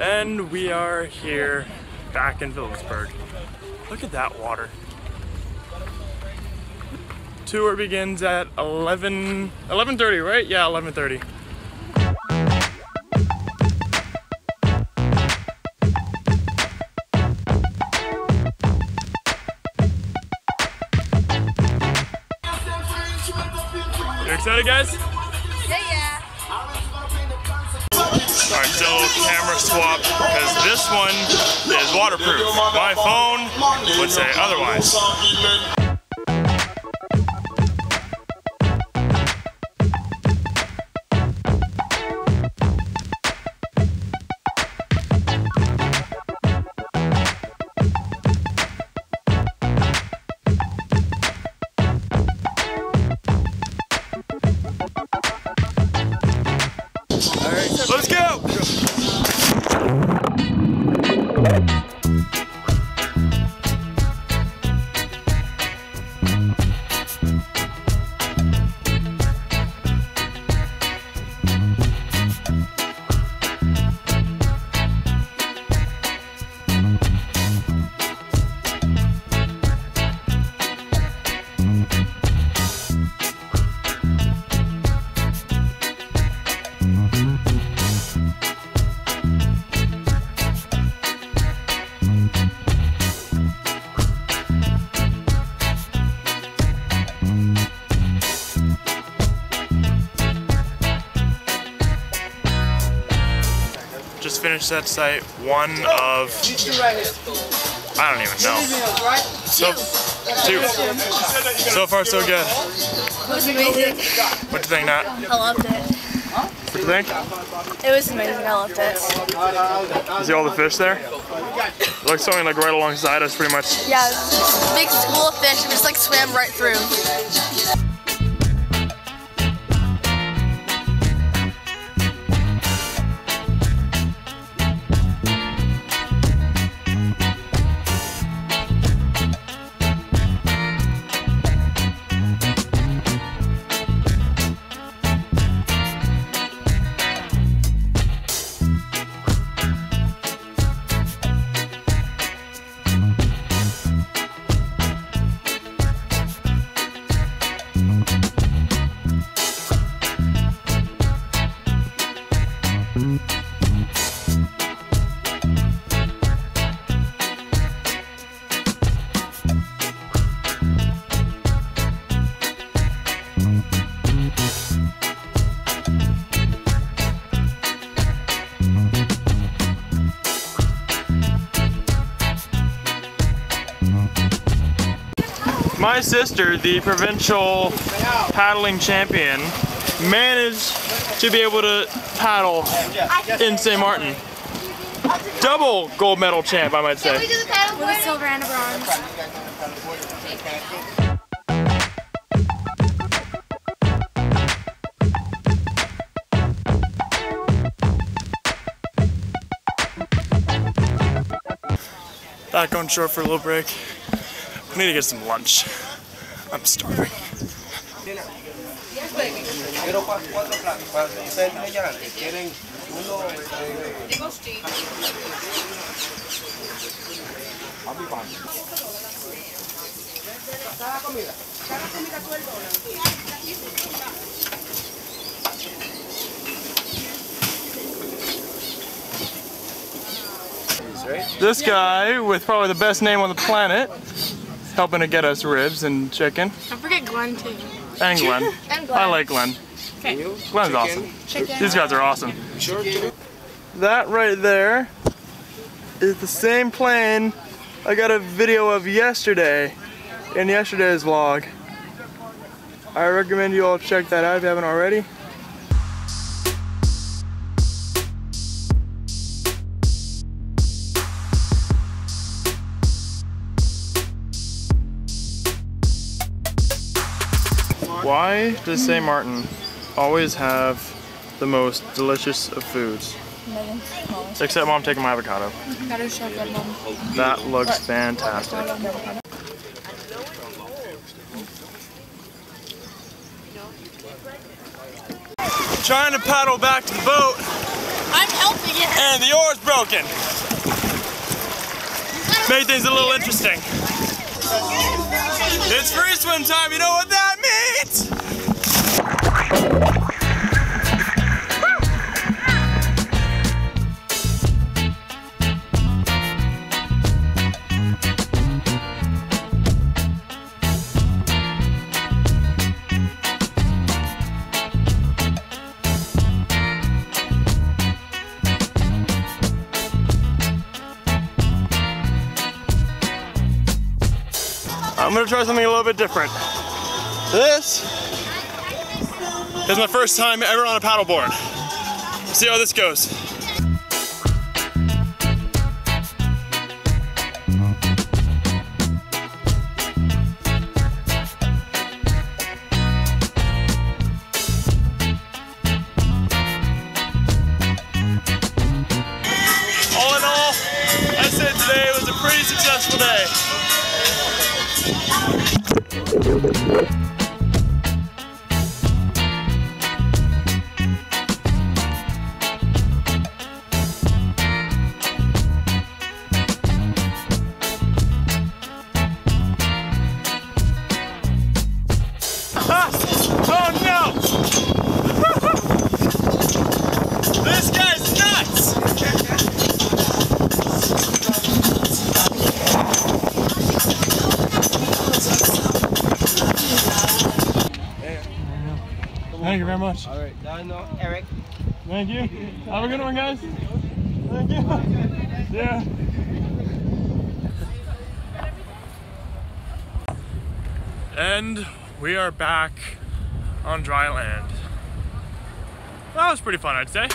And we are here back in Philipsburg. Look at that water. Tour begins at 11, 11.30, right? Yeah, 11.30. so camera swap because this one is waterproof. My phone would say otherwise. Just finished that site. One of I don't even know. So two. So far so good. It was amazing. What you think, Nat? I loved it. What you think? It was amazing. I loved it. See all the fish there? Like something like right alongside us, pretty much. Yeah, big school of fish and just like swam right through. My sister, the provincial paddling champion, managed to be able to paddle in St. Martin. Double gold medal champ, I might say. With a silver and a bronze. Back on shore for a little break. We need to get some lunch. I'm starving. This guy, with probably the best name on the planet, helping to get us ribs and chicken. Don't forget Glenn too. And Glenn. And Glenn. I like Glenn. Glenn's awesome. Chicken. These guys are awesome. That right there is the same plane I got a video of yesterday in yesterday's vlog. I recommend you all check that out if you haven't already. Why does St. Martin always have the most delicious of foods? Except mom taking my avocado. Gotta show them. That looks fantastic. Trying to paddle back to the boat. I'm helping. you. And the oar's broken. Made things a little interesting. It's free swim time, you know what that I'm gonna try something a little bit different. This is my first time ever on a paddleboard. See how this goes. All in Thank you very much. All right, now I Eric. Thank you. Have a good one, guys. Thank you. Yeah. And we are back on dry land. That was pretty fun, I'd say.